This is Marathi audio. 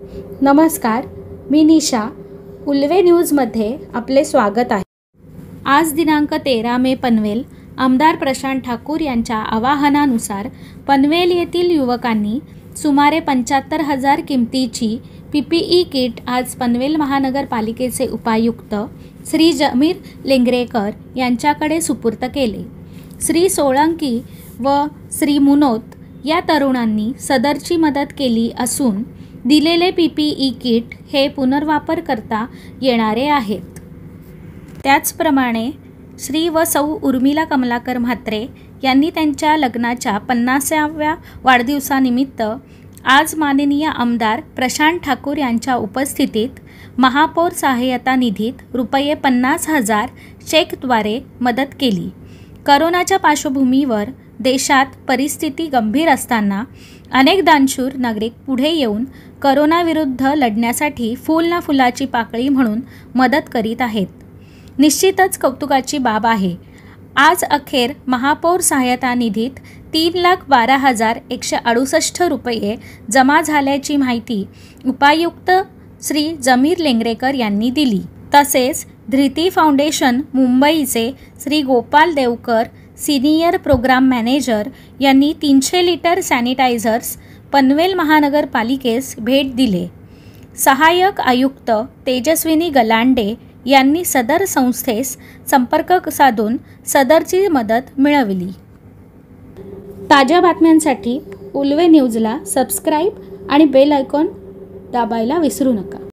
नमस्कार मी निशा. उल्वे न्यूजमध्ये आपले स्वागत आहे. आज दिनांक तेरा मे पनवेल आमदार प्रशांत ठाकूर यांच्या आवाहनानुसार पनवेल येथील युवकांनी सुमारे पंच्याहत्तर हजार किमतीची पी पी ई किट आज पनवेल महानगरपालिकेचे उपायुक्त श्री जमीर लेंगरेकर यांच्याकडे सुपूर्त केले. श्री सोळंकी व श्री मुनोत या तरुणांनी सदरची मदत केली असून दिलेले पी पी ई किट हे पुनर्वापर करता येणारे आहेत. त्याचप्रमाणे श्री व सौ उर्मिला कमलाकर म्हात्रे यांनी त्यांच्या लग्नाच्या पन्नासाव्या वाढदिवसानिमित्त आज माननीय आमदार प्रशांत ठाकूर यांच्या उपस्थितीत महापौर सहाय्यता निधीत रुपये पन्नास हजार चेकद्वारे मदत केली. करोनाच्या पार्श्वभूमीवर देशात परिस्थिती गंभीर असताना अनेक दानशूर नागरिक पुढे येऊन करोनाविरुद्ध लढण्यासाठी फूल ना फुलाची पाकळी म्हणून मदत करीत आहेत. निश्चितच कौतुकाची बाब आहे. आज अखेर महापौर सहाय्यता निधीत तीन लाख बारा हजार एकशे अडुसष्ट रुपये जमा झाल्याची माहिती उपायुक्त श्री जमीर लेंगरेकर यांनी दिली. तसेच धृती फाउंडेशन मुंबईचे Shri Gopal Devkar senior programme manager यांनी तीनशे लिटर सॅनिटायझर्स पनवेल महानगरपालिकेस भेट दिले. सहाय्यक आयुक्त तेजस्विनी गलांडे यांनी सदर संस्थेस संपर्क साधून सदरची मदत मिळवली. ताज्या बातम्यांसाठी उल्वे न्यूजला सबस्क्राईब आणि बेल आयकॉन दाबायला विसरू नका.